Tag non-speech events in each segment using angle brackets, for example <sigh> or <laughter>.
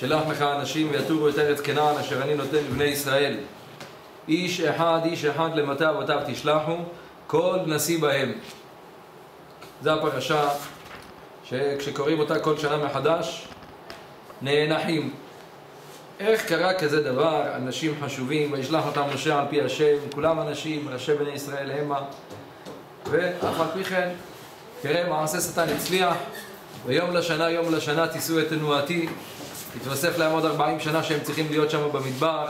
שלח לך אנשים ויתורו את ארץ כנען אשר אני נותן לבני ישראל. איש אחד, איש אחד למטה אבותיו תשלחו כל נשיא בהם. זו הפרשה שכשקוראים אותה כל שנה מחדש נאנחים. איך קרה כזה דבר, אנשים חשובים וישלח אותם משה על פי השם כולם אנשים, ראשי בני ישראל המה. ואף על פי כן תראה מעשה שטן הצליח. ויום לשנה יום לשנה תישאו את תנועתי התווסף להם עוד 40 שנה שהם צריכים להיות שם במדבר.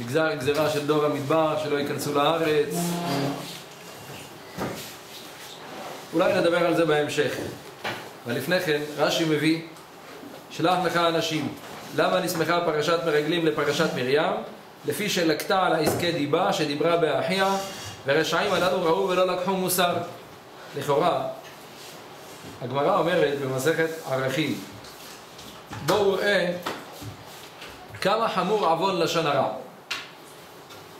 נגזר גזירה של דור המדבר שלא ייכנסו לארץ. אולי נדבר על זה בהמשך. אבל לפני כן רש"י מביא שלח לך אנשים למה נסמכה פרשת מרגלים לפרשת מרים? לפי שלקתה על העסקי דיבה שדיברה באחיה ורשעים הללו ראו ולא לקחו מוסר. לכאורה הגמרא אומרת במסכת ערכים בואו ראה כמה חמור עוון לשון הרע.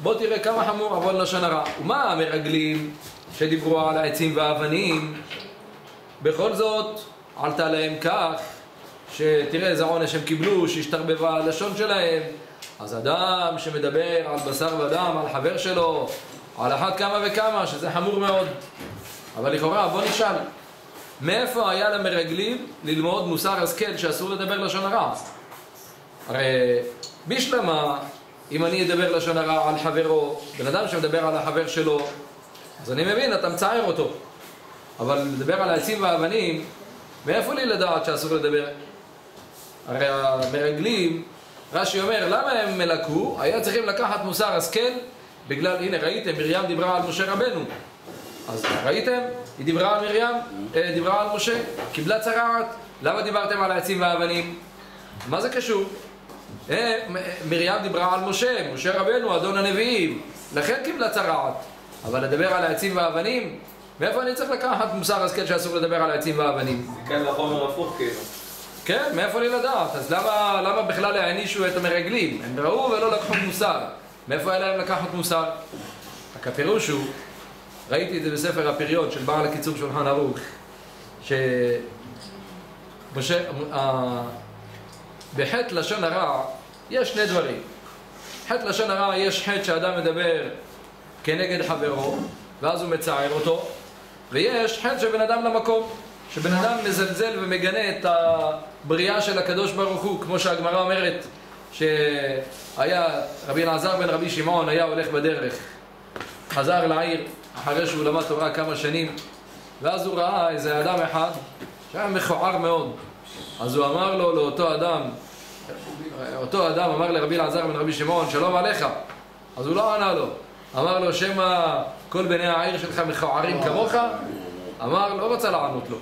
בואו תראה כמה חמור עוון לשון הרע. ומה המרגלים שדיברו על העצים והאבנים, בכל זאת עלתה להם כך, שתראה איזה עונש הם קיבלו, שהשתרבבה הלשון שלהם. אז אדם שמדבר על בשר ודם, על חבר שלו, על אחת כמה וכמה, שזה חמור מאוד. אבל לכאורה, בוא נשאל, מאיפה היה למרגלים ללמוד מוסר השכל שאסור לדבר לשון הרע? הרי בשלמה, אם אני אדבר לשון הרע על חברו, בן אדם שמדבר על החבר שלו, אז אני מבין, אתה מצער אותו. אבל לדבר על העצים והאבנים, מאיפה לי לדעת שאסור לדבר? הרי המרגלים, רש"י אומר, למה הם מלקו? היה צריכים לקחת מוסר השכל בגלל, הנה ראיתם, מרים דיברה על משה רבנו אז ראיתם? היא דיברה על מרים, אה, דיברה על משה, קיבלה צרעת. למה דיברתם על העצים והאבנים? מה זה קשור? אה, מרים דיברה על משה, משה רבנו, אדון הנביאים, לכן קיבלה צרעת. אבל לדבר על העצים והאבנים? מאיפה אני צריך לקחת מוסר השכל שאסור לדבר על העצים והאבנים? זה כן לחומר הפוך כאילו. כן, מאיפה לי לדעת? אז למה, למה בכלל הענישו את המרגלים? הם ראו ולא לקחו מוסר. מאיפה היה להם לקחת מוסר? רק הפירוש הוא ראיתי את זה בספר הפריון של בעל הקיצור שולחן ערוך שבחטא לשון הרע יש שני דברים. חטא לשון הרע יש חטא שאדם מדבר כנגד חברו ואז הוא מצער אותו ויש חטא בן אדם למקום שבן אדם מזלזל ומגנה את הבריאה של הקדוש ברוך הוא כמו שהגמרא אומרת שהיה רבי אלעזר בן רבי שמעון היה הולך בדרך חזר לעיר אחרי שהוא למד תורה כמה שנים ואז הוא ראה איזה אדם אחד שהיה מכוער מאוד. אז הוא אמר לו לאותו אדם אותו אדם אמר לרבי אלעזר בן רבי שמעון שלום עליך. אז הוא לא ענה לו. אמר לו שמא כל בני העיר שלך מכוערים כמוך? אמר לא רצה לענות לו.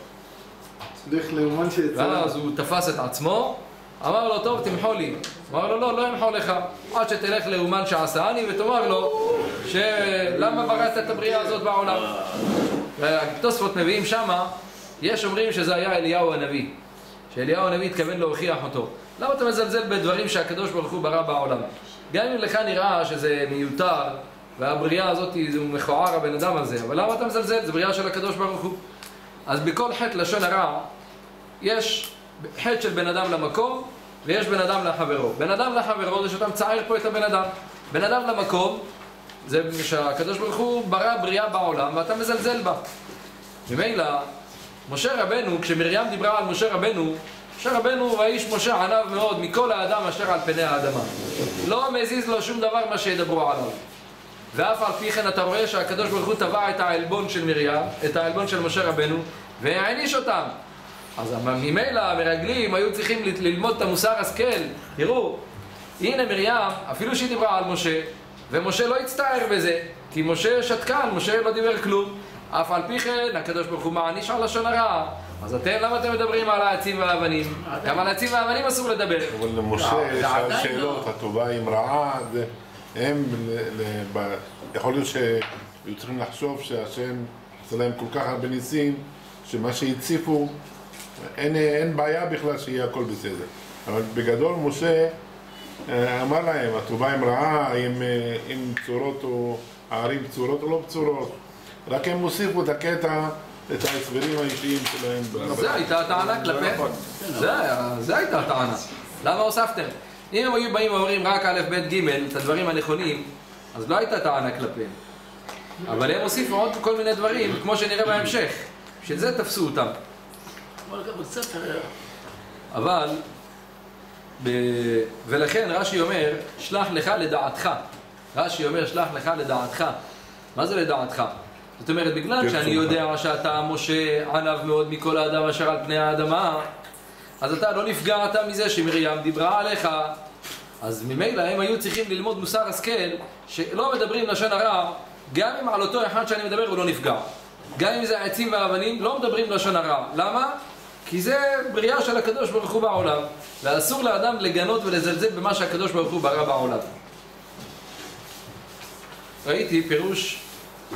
ואז הוא תפס את עצמו אמר לו, טוב, תמחו לי. אמר לו, לא, לא אמחו לך. עד שתלך לאומן שעשני ותאמר לו, שלמה בראת את הבריאה הזאת בעולם? והתוספות מביאים שמה, יש אומרים שזה היה אליהו הנביא. שאליהו הנביא התכוון להוכיח אותו. למה אתה מזלזל בדברים שהקדוש ברוך הוא ברא בעולם? גם אם לך נראה שזה מיותר, והבריאה הזאת הוא מכוער הבן אדם הזה, אבל למה אתה מזלזל? זה בריאה של הקדוש ברוך הוא. אז בכל חטא לשון הרע, יש חטא של בן אדם למקום ויש בן אדם לחברו. בן אדם לחברו זה שאתה מצער פה את הבן אדם. בן אדם למקום זה שהקדוש ברוך הוא ברא בריאה בעולם ואתה מזלזל בה. ממילא, משה רבנו, כשמרים דיברה על משה רבנו, משה רבנו הוא האיש משה ענב מאוד מכל האדם אשר על פני האדמה. לא מזיז לו שום דבר מה שידברו עליו. ואף על פי כן אתה רואה שהקדוש ברוך הוא טבע את העלבון של מרים, את העלבון של משה רבנו, והעניש אותם. אז ממילא המרגלים היו צריכים ללמוד את המוסר השכל. תראו, הנה מרים, אפילו שהיא דיברה על משה, ומשה לא הצטער בזה, כי משה שתקן, משה לא דיבר כלום. אף על פי כן, הקדוש ברוך הוא מעניש על לשון הרע. אז אתם, למה אתם מדברים על העצים והאבנים? גם על העצים והאבנים אסור לדבר. אבל למשה שאל שאלות, הטובה עם רעה, הם, יכול להיות שהיו צריכים לחשוב שהשם עושה להם כל כך הרבה ניסים, שמה שהציפו אין, אין בעיה בכלל שיהיה הכל בסדר. אבל בגדול משה אה, אמר להם, הטובה עם רעה, עם, אה, עם צורות או הערים צורות או לא צורות. רק הם הוסיפו את הקטע, את ההסברים האישיים שלהם. זה הייתה הטענה כלפי... זה הייתה הטענה. למה הוספתם? אם הם היו באים ואומרים רק א', ב', ג', את הדברים הנכונים, אז לא הייתה טענה כלפיהם. אבל הם הוסיפו עוד כל מיני דברים, כמו שנראה בהמשך. בשביל זה תפסו אותם. אבל, ב... ולכן רש"י אומר, שלח לך לדעתך. רש"י אומר, שלח לך לדעתך. מה זה לדעתך? זאת אומרת, בגלל שאני יודע שאתה משה ענב מאוד מכל האדם אשר על פני האדמה, אז אתה לא נפגעת מזה שמרים דיברה עליך. אז ממילא הם היו צריכים ללמוד מוסר השכל, שלא מדברים לשון הרע, גם אם על אותו אחד שאני מדבר הוא לא נפגע. גם אם זה העצים והאבנים, לא מדברים לשון הרע. למה? כי זה בריאה של הקדוש ברוך הוא בעולם, ואסור לאדם לגנות ולזלזל במה שהקדוש ברוך הוא ברא בעולם. ראיתי פירוש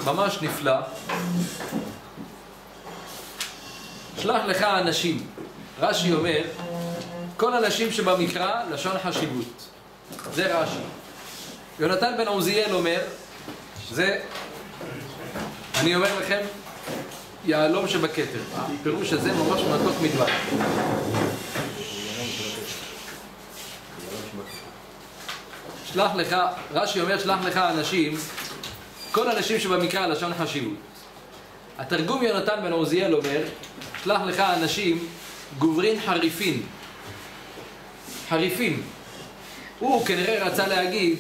ממש נפלא. שלח לך אנשים. רש"י אומר, כל אנשים שבמקרא, לשון חשיבות. זה רש"י. יונתן בן עוזיאל אומר, זה, אני אומר לכם, יהלום שבכתר. הפירוש הזה ממש מתוק מדבר. שלח לך, רש"י אומר, שלח לך אנשים, כל אנשים שבמקרא לשון חשיבות. התרגום יונתן בן עוזיאל אומר, שלח לך אנשים גוברין חריפין. חריפין. הוא כנראה רצה להגיד,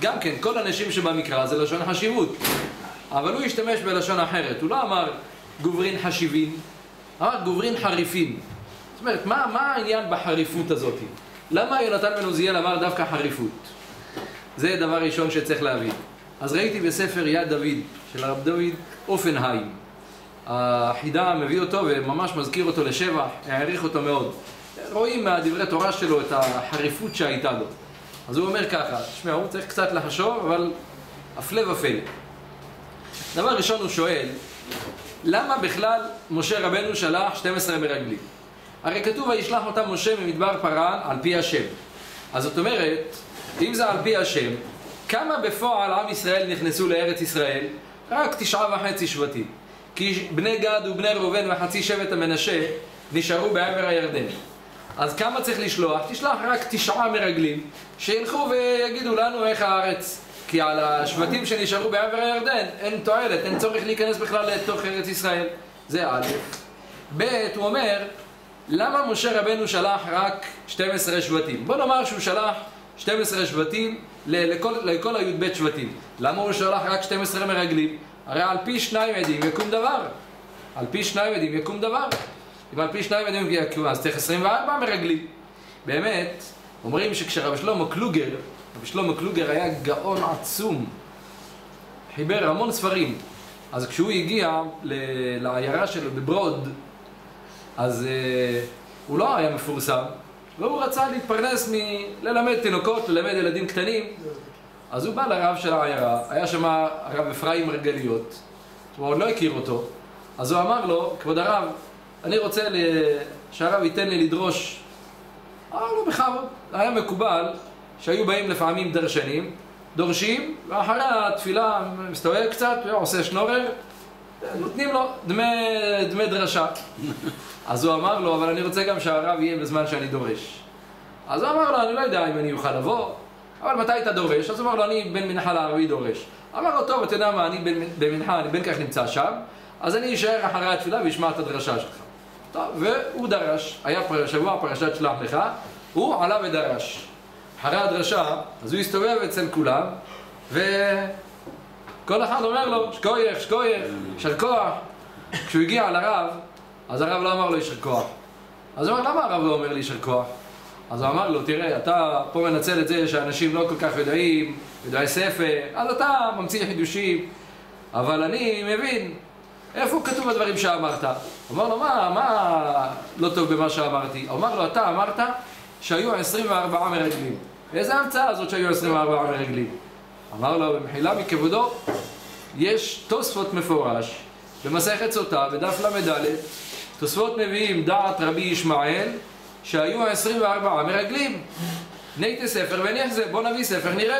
גם כן, כל אנשים שבמקרא זה לשון חשיבות. אבל הוא השתמש בלשון אחרת. הוא לא אמר גוברין חשיבין, אמר גוברין חריפין. זאת אומרת, מה, מה העניין בחריפות הזאת? למה יונתן בן עוזיאל אמר דווקא חריפות? זה דבר ראשון שצריך להבין. אז ראיתי בספר יד דוד של הרב דוד אופנהיים. החידה מביא אותו וממש מזכיר אותו לשבח, העריך אותו מאוד. רואים מהדברי תורה שלו את החריפות שהייתה לו. אז הוא אומר ככה, תשמעו, צריך קצת לחשוב, אבל הפלא ופלא. דבר ראשון הוא שואל, למה בכלל משה רבנו שלח 12 מרגלים? הרי כתוב וישלח אותם משה ממדבר פרן על פי השם. אז זאת אומרת, אם זה על פי השם, כמה בפועל עם ישראל נכנסו לארץ ישראל? רק תשעה וחצי שבטים. כי בני גד ובני ראובן וחצי שבט המנשה נשארו בעבר הירדן. אז כמה צריך לשלוח? תשלח רק תשעה מרגלים שילכו ויגידו לנו איך הארץ. כי על השבטים שנשארו בעבר הירדן אין תועלת, אין צורך להיכנס בכלל לתוך ארץ ישראל. זה א', ב', הוא אומר, למה משה רבנו שלח רק 12 שבטים? בוא נאמר שהוא שלח 12 שבטים לכל, לכל הי"ב שבטים. למה הוא שלח רק 12 מרגלים? הרי על פי שניים עדים יקום דבר. על פי שניים עדים יקום דבר. אם על פי שניים עדים יקום, אז צריך 24 מרגלים. באמת, אומרים שכשרב שלמה קלוגר, רב שלמה קלוגר היה גאון עצום, חיבר המון ספרים. אז כשהוא הגיע לעיירה שלו בברוד, אז uh, הוא לא היה מפורסם, והוא רצה להתפרנס מללמד תינוקות, ללמד ילדים קטנים. אז הוא בא לרב של העיירה, היה שם הרב אפרים מרגליות, הוא עוד לא הכיר אותו, אז הוא אמר לו, כבוד הרב, אני רוצה שהרב ייתן לי לדרוש. אמר לו, בכבוד. היה מקובל שהיו באים לפעמים דרשנים, דורשים, ואחרי התפילה מסתובב קצת, עושה שנורר, נותנים לו דמי, דמי דרשה. <laughs> אז הוא אמר לו, אבל אני רוצה גם שהרב יהיה בזמן שאני דורש. אז הוא אמר לו, אני לא יודע אם אני אוכל לבוא, אבל מתי אתה דורש? אז הוא אמר לו, אני בן מנחה לערבי דורש. אמר לו, טוב, אתה יודע מה, אני במנחה, אני בין כך נמצא שם, אז אני אשאר אחרי התפילה ואשמע את הדרשה שלך. טוב, והוא דרש, היה שבוע פרשת שלח לך, הוא עלה ודרש. אחרי הדרשה, אז הוא הסתובב אצל כולם, וכל אחד אומר לו, שקוייך, שקוייך, יישר כוח. כשהוא הגיע לרב, אז הרב לא אמר לו יישר כוח. אז הוא אמר, למה הרב לא אומר לי יישר כוח? אז הוא אמר לו, תראה, אתה פה מנצל את זה שאנשים לא כל כך יודעים, יודעי ספר, אז אתה ממציא חידושים, אבל אני מבין, איפה כתוב הדברים שאמרת? אמר לו, מה, מה לא טוב במה שאמרתי? אמר לו, אתה אמרת שהיו 24 מרגלים. איזה המצאה הזאת שהיו 24 מרגלים? אמר לו, במחילה מכבודו, יש תוספות מפורש במסכת סוטה, בדף ל"ד, תוספות מביאים דעת רבי ישמעאל שהיו 24 מרגלים. נייטה ספר והניח זה, בוא נביא ספר נראה.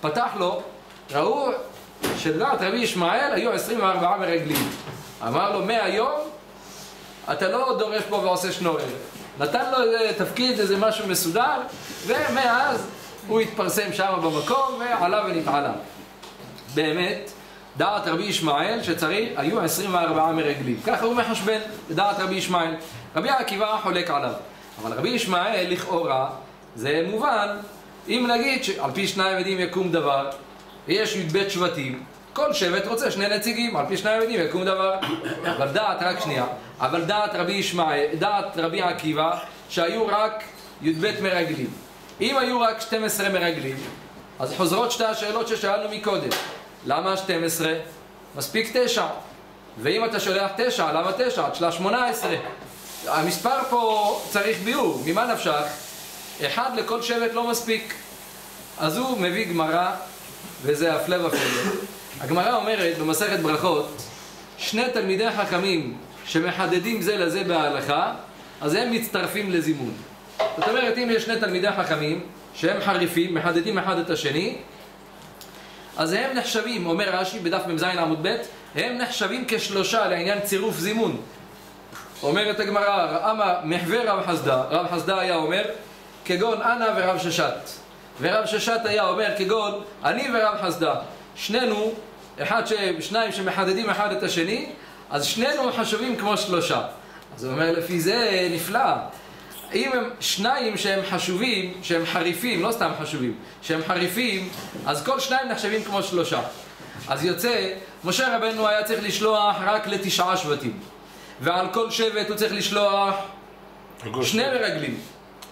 פתח לו, ראו שלדעת רבי ישמעאל היו 24 מרגלים. אמר לו, מהיום אתה לא דורש פה ועושה שנורר. נתן לו איזה תפקיד, איזה משהו מסודר, ומאז הוא התפרסם שם במקום ועלה ונתעלה. באמת, דעת רבי ישמעאל שצריך, היו 24 מרגלים. ככה הוא מחשבן, דעת רבי ישמעאל. רבי עקיבא חולק עליו. אבל רבי ישמעאל, לכאורה, זה מובן, אם נגיד שעל פי שניים עדים יקום דבר, יש י"ב שבטים, כל שבט רוצה שני נציגים, על פי שניים עדים יקום דבר. אבל דעת, רק שנייה, אבל דעת רבי ישמעאל, דעת רבי עקיבא, שהיו רק י"ב מרגלים. אם היו רק 12 מרגלים, אז חוזרות שתי השאלות ששאלנו מקודם. למה 12? מספיק 9. ואם אתה שולח 9, למה 9? עד שלה 18. המספר פה צריך ביאור, ממה נפשך? אחד לכל שבט לא מספיק. אז הוא מביא גמרא, וזה הפלא ופלא. הגמרא אומרת במסכת ברכות, שני תלמידי חכמים שמחדדים זה לזה בהלכה, אז הם מצטרפים לזימון. זאת אומרת, אם יש שני תלמידי חכמים שהם חריפים, מחדדים אחד את השני, אז הם נחשבים, אומר רש"י בדף מ"ז עמוד ב', הם נחשבים כשלושה לעניין צירוף זימון. אומרת הגמרא, אמה מחווה רב חסדה, רב חסדה היה אומר, כגון אנה ורב ששת. ורב ששת היה אומר כגון אני ורב חסדה. שנינו, אחד ש... שניים שמחדדים אחד את השני, אז שנינו חשובים כמו שלושה. אז הוא אומר, לפי זה נפלא. אם הם שניים שהם חשובים, שהם חריפים, לא סתם חשובים, שהם חריפים, אז כל שניים נחשבים כמו שלושה. אז יוצא, משה רבנו היה צריך לשלוח רק לתשעה שבטים, ועל כל שבט הוא צריך לשלוח שני מרגלים.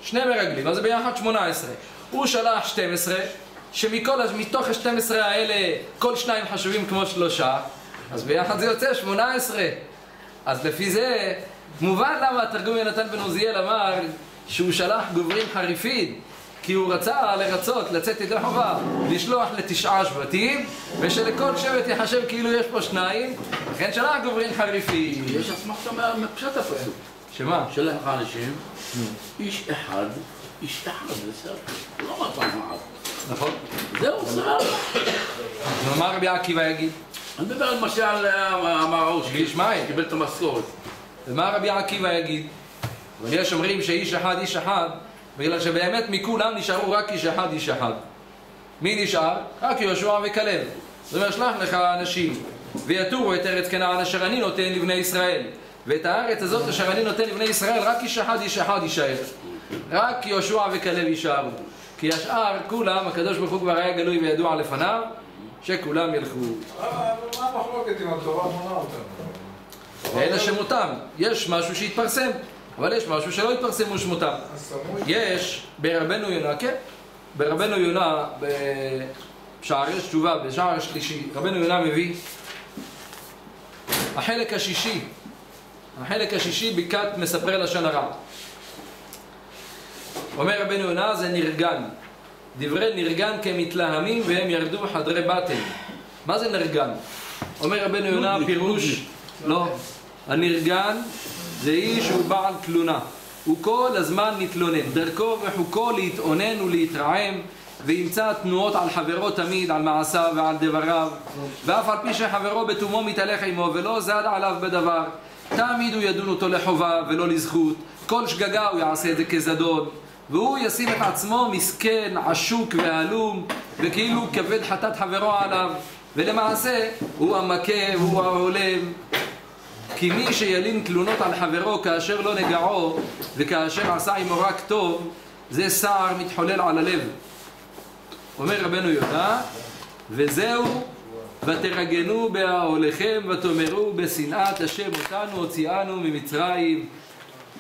שני מרגלים, אז זה ביחד 18. הוא שלח 12, שמכל, מתוך ה-12 האלה כל שניים חשובים כמו שלושה, אז ביחד זה יוצא 18. אז לפי זה, מובן למה התרגום יונתן בן עוזיאל אמר שהוא שלח גוברים חריפים, כי הוא רצה לרצות, לצאת ידי חובה, לשלוח לתשעה שבטים, ושלכל שבט יחשב כאילו יש פה שניים, לכן שלח גוברים חריפים. יש אסמכתה מפשט הפסוק. שמה? שלח אנשים, איש אחד, איש אחד, בסדר, לא רק פעם אחת. נכון? זהו, סבבה ומה רבי עקיבא יגיד? אני מדבר על מה שאמר ההוא, רבי ישמעאל. שקיבל את המשכורת ומה רבי עקיבא יגיד? יש אומרים שאיש אחד איש אחד בגלל שבאמת מכולם נשארו רק איש אחד איש אחד מי נשאר? רק יהושע וכלב זאת אומרת שלח לך אנשים ויתורו את ארץ כנען אשר אני נותן לבני ישראל ואת הארץ הזאת אשר אני נותן לבני ישראל רק איש אחד איש אחד יישאר רק יהושע וכלב יישארו כי השאר כולם הקדוש ברוך הוא כבר היה גלוי וידוע לפניו שכולם ילכו. מה המחלוקת אם התורה? מונה אותנו? ואלה שמותם יש משהו שהתפרסם אבל יש משהו שלא אז סמוי יש ברבנו יונה, כן, ברבנו יונה, בשערי תשובה, בשער השלישי, רבנו יונה מביא החלק השישי, החלק השישי בקעת מספרי לשון הרע. אומר רבנו יונה זה נרגן, דברי נרגן כמתלהמים והם ירדו חדרי בטן. מה זה נרגן? אומר רבנו יונה פירוש, לא, הנרגן זה איש שהוא בעל תלונה. הוא כל הזמן מתלונן. דרכו וחוקו להתאונן ולהתרעם, וימצא תנועות על חברו תמיד, על מעשיו ועל דבריו, ואף על פי שחברו בתומו מתהלך עמו ולא זד עליו בדבר, תמיד הוא ידון אותו לחובה ולא לזכות. כל שגגה הוא יעשה את זה כזדון. והוא ישים את עצמו מסכן, עשוק ועלום, וכאילו כבד חטאת חברו עליו, ולמעשה הוא המכה והוא ההולם, כי מי שילין תלונות על חברו כאשר לא נגעו וכאשר עשה עמו רק טוב זה סער מתחולל על הלב. אומר רבנו יהודה וזהו ותרגנו באהליכם ותאמרו בשנאת השם אותנו הוציאנו ממצרים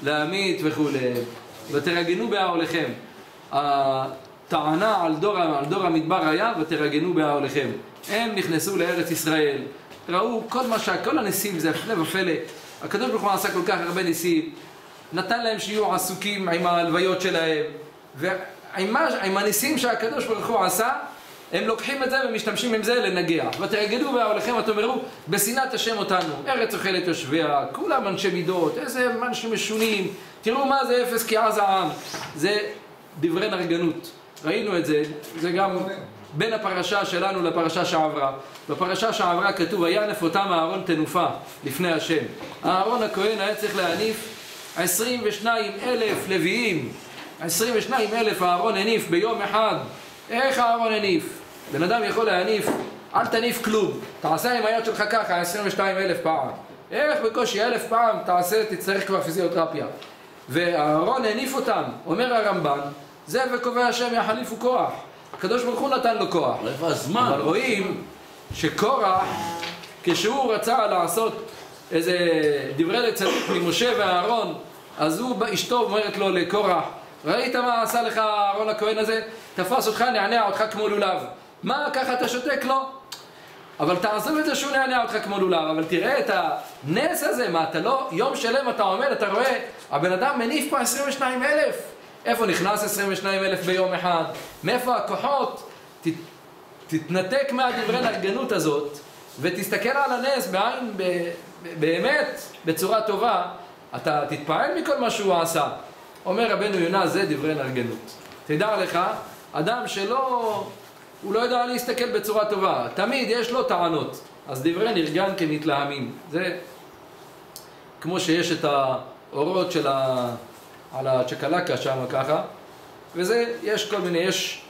להמית וכולי ותרגנו באהליכם הטענה על דור, על דור המדבר היה ותרגנו באהליכם הם נכנסו לארץ ישראל. ראו כל מה שה... כל הניסים זה הפלא ופלא. הקדוש ברוך הוא עשה כל כך הרבה ניסים, נתן להם שיהיו עסוקים עם ההלוויות שלהם, ועם הניסים שהקדוש ברוך הוא עשה, הם לוקחים את זה ומשתמשים עם זה לנגח. ותרגדו באהליכם ותאמרו, בשנאת השם אותנו, ארץ אוכלת יושביה, כולם אנשי מידות, איזה אנשים משונים, תראו מה זה אפס כי עז העם. זה דברי נרגנות. ראינו את זה, זה גם בין הפרשה שלנו לפרשה שעברה. בפרשה שעברה כתוב, וינף אותם אהרון תנופה לפני השם. אהרון הכהן היה צריך להניף 22 אלף לוויים, 22 אלף אהרון הניף ביום אחד. איך אהרון הניף? בן אדם יכול להניף, אל תניף כלום. תעשה עם היד שלך ככה 22 אלף פעם. איך בקושי אלף פעם תעשה, תצטרך כבר פיזיותרפיה. ואהרון הניף אותם, אומר הרמב"ן, זה וקובע השם יחליפו כוח. הקדוש ברוך הוא נתן לו כוח. איפה הזמן? אבל רואים שקורח, כשהוא רצה לעשות איזה דברי לצדיק ממשה ואהרון, אז הוא, אשתו אומרת לו לקורח, ראית מה עשה לך אהרון הכהן הזה? תפס אותך, נענע אותך כמו לולב. מה, ככה אתה שותק? לא. אבל תעזוב את זה שהוא נענע אותך כמו לולב, אבל תראה את הנס הזה, מה אתה לא, יום שלם אתה עומד, אתה רואה, הבן אדם מניף פה 22 אלף. איפה נכנס 22 אלף ביום אחד? מאיפה הכוחות? ת, תתנתק מהדברי נרגנות הזאת, ותסתכל על הנס בעין, ב, ב, באמת, בצורה טובה, אתה תתפעל מכל מה שהוא עשה. אומר רבנו יונה, זה דברי נרגנות. תדע לך, אדם שלא, הוא לא יודע להסתכל בצורה טובה, תמיד יש לו טענות, אז דברי נרגן כמתלהמים. זה כמו שיש את האורות של ה... על הצ'קלקה שם ככה, וזה, יש כל מיני, יש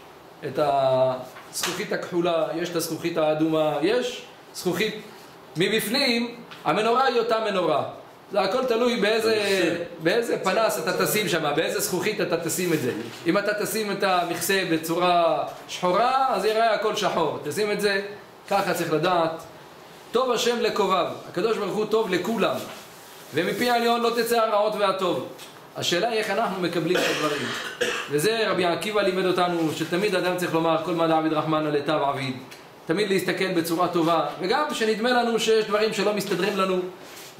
את הזכוכית הכחולה, יש את הזכוכית האדומה, יש זכוכית מבפנים, המנורה היא אותה מנורה. זה הכל תלוי באיזה, באיזה פנס אתה תשים שם, באיזה זכוכית אתה תשים את זה. אם אתה תשים את המכסה בצורה שחורה, אז יראה הכל שחור. תשים את זה, ככה צריך לדעת. טוב השם לקובב, הקדוש ברוך הוא טוב לכולם, ומפי העליון לא תצא הרעות והטוב. השאלה היא איך אנחנו מקבלים את הדברים. וזה רבי עקיבא לימד אותנו, שתמיד אדם צריך לומר כל מה דעביד רחמנא לטב עביד. תמיד להסתכל בצורה טובה, וגם שנדמה לנו שיש דברים שלא מסתדרים לנו,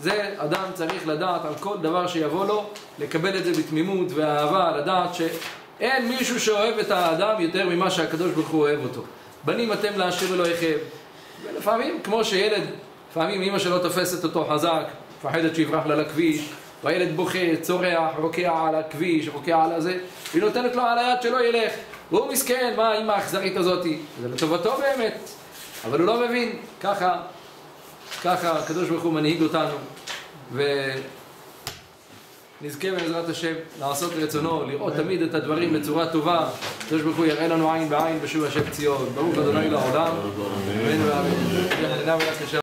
זה אדם צריך לדעת על כל דבר שיבוא לו, לקבל את זה בתמימות ואהבה, לדעת שאין מישהו שאוהב את האדם יותר ממה שהקדוש ברוך הוא אוהב אותו. בנים אתם להשאיר אלוהיכם. ולפעמים, כמו שילד, לפעמים אמא שלו תופסת אותו חזק, מפחדת שיברח לה לכביש, והילד בוכה, צורח, רוקע על הכביש, רוקע על הזה, היא נותנת לו על היד שלא ילך. והוא מסכן, מה האמא האכזרית הזאתי? זה לטובתו באמת, אבל הוא לא מבין. ככה, ככה הקדוש ברוך הוא מנהיג אותנו, ונזכה בעזרת השם לעשות רצונו, לראות תמיד את הדברים בצורה טובה. הקדוש ברוך הוא יראה לנו עין בעין בשוב השם ציון. ברוך אדוני לעולם. אמן ואמן.